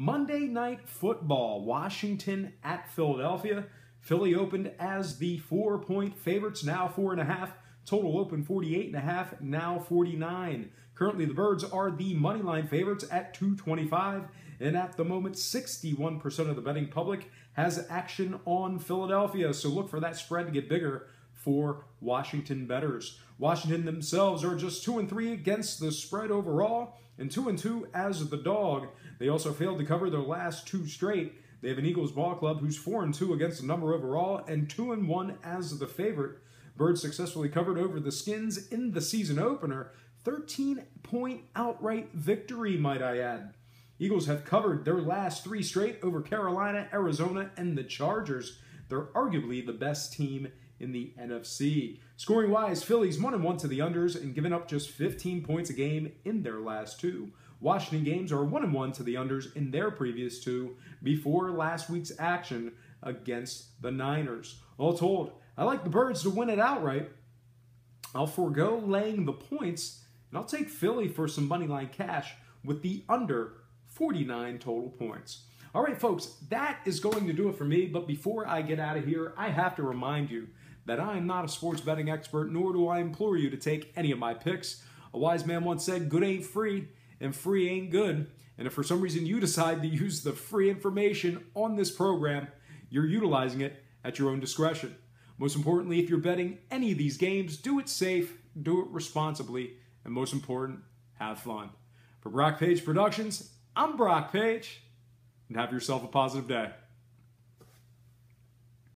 Monday Night Football, Washington at Philadelphia. Philly opened as the four point favorites, now four and a half. Total open 48 and a half, now 49. Currently, the Birds are the money line favorites at 225, and at the moment, 61% of the betting public has action on Philadelphia. So look for that spread to get bigger for Washington bettors. Washington themselves are just 2 and 3 against the spread overall and 2 and 2 as the dog. They also failed to cover their last two straight. They have an Eagles ball club who's 4 and 2 against the number overall and 2 and 1 as the favorite. Birds successfully covered over the Skins in the season opener. 13 point outright victory, might I add. Eagles have covered their last three straight over Carolina, Arizona, and the Chargers. They're arguably the best team in the NFC. Scoring wise, Philly's 1 and 1 to the unders and given up just 15 points a game in their last two. Washington games are 1 and 1 to the unders in their previous two before last week's action against the Niners. All told, I like the Birds to win it outright. I'll forego laying the points and I'll take Philly for some money line cash with the under 49 total points. All right, folks, that is going to do it for me. But before I get out of here, I have to remind you that I am not a sports betting expert, nor do I implore you to take any of my picks. A wise man once said, Good ain't free, and free ain't good. And if for some reason you decide to use the free information on this program, you're utilizing it at your own discretion. Most importantly, if you're betting any of these games, do it safe, do it responsibly, and most important, have fun. For Brock Page Productions, I'm Brock Page, and have yourself a positive day.